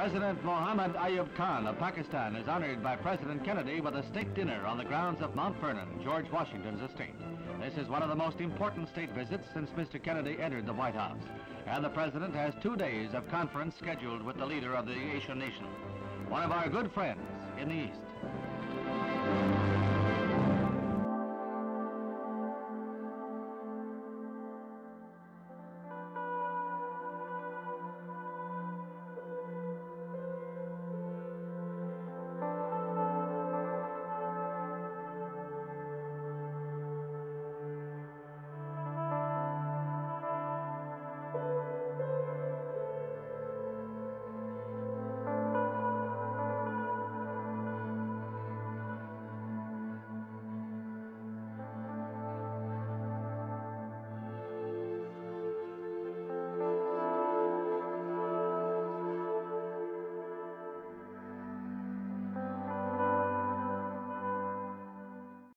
President Mohammed Ayub Khan of Pakistan is honored by President Kennedy with a state dinner on the grounds of Mount Vernon, George Washington's estate. This is one of the most important state visits since Mr. Kennedy entered the White House. And the President has two days of conference scheduled with the leader of the Asian nation, one of our good friends in the East.